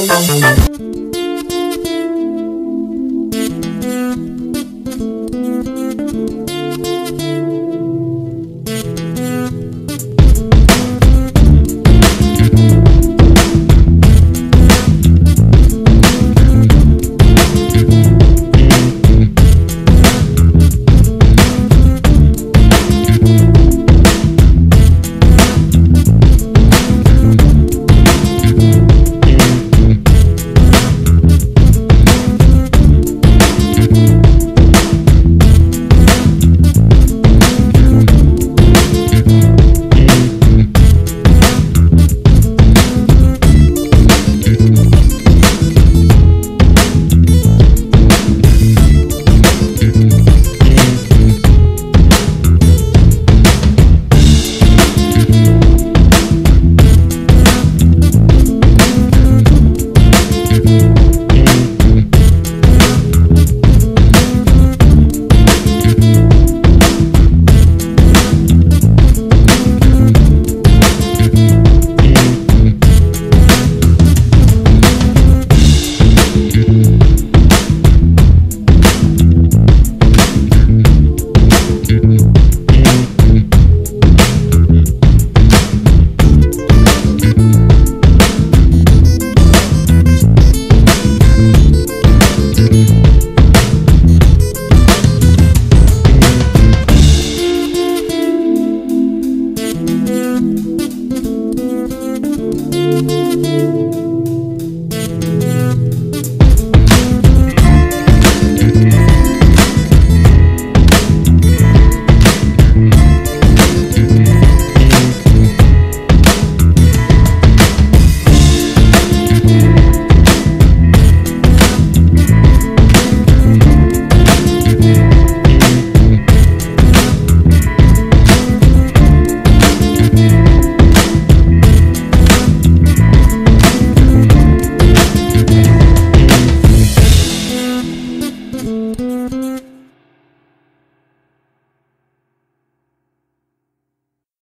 フフフ。